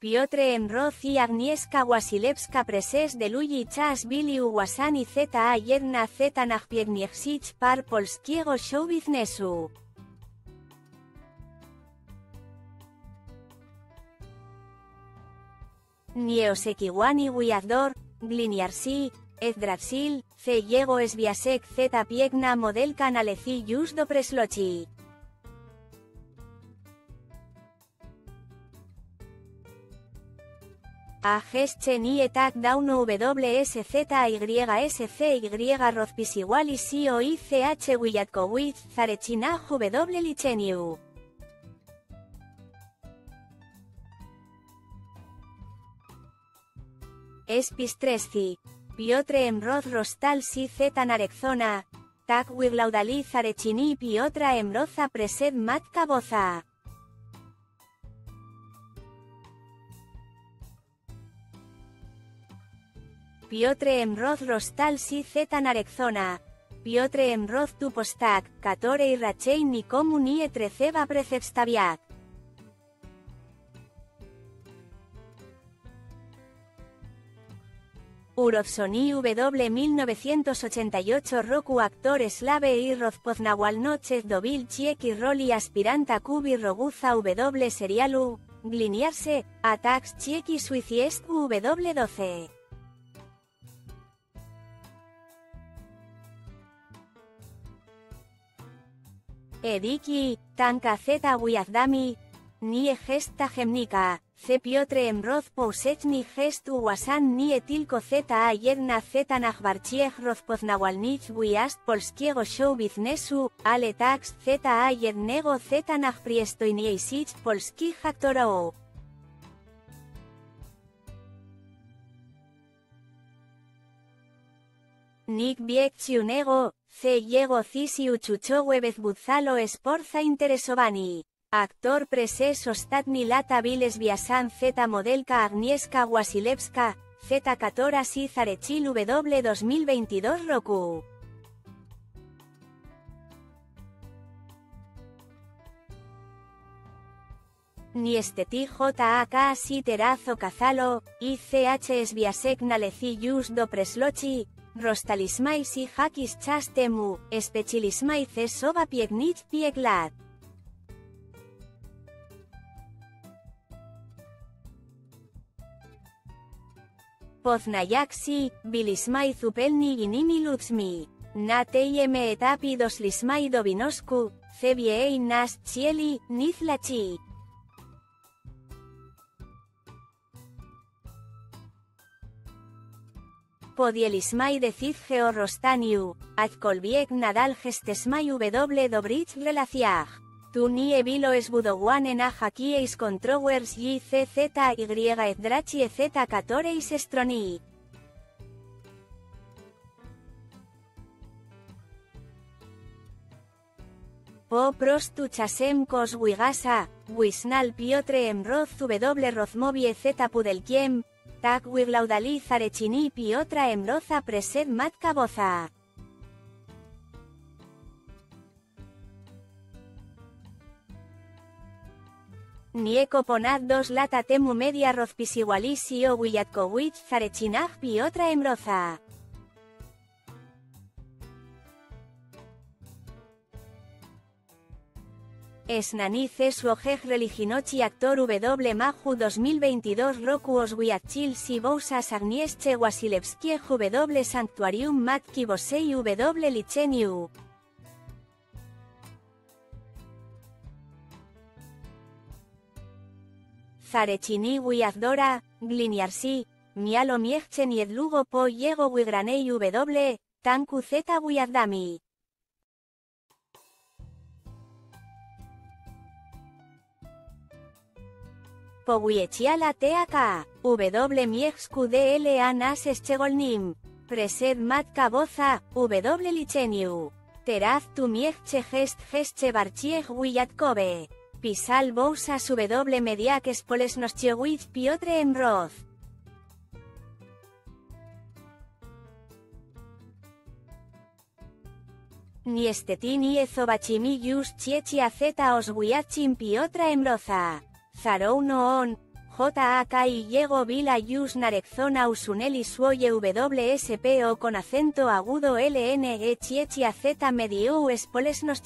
Piotr Emroz y Agnieszka Wasilewska preses de Luigi Chas Billy Uwasan y Z.A. Jedna Z. Nachpiegniewsich par polskiego show biznesu. Nieosekiwani Wiador, Gliniarsi, Ezdrasil, C. Jego Esbiasek Z. Piegna Model Canaleci Jus do Preslochi. A Gesche ni etak down WSZYSCY Rozpis igual y Zarechina W. Espis 3 Piotr Emroz Rostal si Z Narexona, Tak Wirlaudali Zarechini Piotra Emroza Presed Matka Boza. Piotre Emroz Rostal si Z Narexona. Piotre Emroz Tupostak, Katore y Rachei Nikomu ni Etreceba Precepstaviak. Urovsoni W 1988 Roku Actor Slave y Rozpoznawal Noches Dovil Chiek y Roli Aspiranta Kubi Roguza W Serialu, Gliniarse, Attacks Chiek y Suiciest W12. Ediki, Tanka Z Wiazdami, Nie Gesta Gemnika, C. Piotre Emroz Pousechni Gest Uwasan Nie Tilko Z A Jedna Z Nachbarchiech Rozpoznawalnich Wiast Polskiego Show Biznesu, Ale Tax Z A Jednego Z Nachpriestoiniejsich Polski Haktoro. Nick Biek Chiunego, C. Diego Cisi Uchucho Budzalo Esporza Interesovani. Actor Prese Sostatni Lata Viles Viasan Z Modelka Agnieszka Wasilewska, Z Katora Si Zarechil W 2022 Roku. Niesteti JAK Si Terazo Cazalo, ICH Esbiasek Naleci Yus do Preslochi, Rostalismai si hakis chastemu, specialismai ce soba piegnit pieglat. Poznayak si, bilismai zupelni ginimi lutzmi. Na teiem etapi doslismai dobinosku, cebiei nas chieli, nizlachi. Podielismai decid georrostaniu, azkolbiek nadal gestesmai w dobrich relaciag. Tu ni evilo es budoguan en ajakieis controwers y cz y ezdrachi z catoreis estroni. Po prostu kos wigasa, wisnal piotre emroz w rozmovie z pudelkiem, Tak wirlaudali zarechini otra embroza preset matka boza. Nieko ponad dos lata temu media rozpisigualisi o willatkowicz zarechinag otra embroza. Esnanice Suojej Religinochi Actor W Maju 2022 Roku Oswiachil Si Bousas Agnieszcze Wasilewskie W Sanctuarium Matki Bosei W Licheniu Zarechini Wiazdora, Gliniarsi, Mialo Miechchen Yedlugo Po Yego Wigranei W, Tanku Z Wiazdami. Powieciala teaka, W miexku DLA nas eschegolnim. Presed matka boza, W licheniu. Teraz tu miechche gest gestche barchieg Kobe. Pisal bousas W mediak espoles noschewich piotre emroz. Ni estetin y ezobachimi yus chiechi a zeta os piotra embroza. Zarou on, JAK y llego vila yus narexona usuneli suoye WSP o con acento agudo LN echiechi z mediu espolesnos.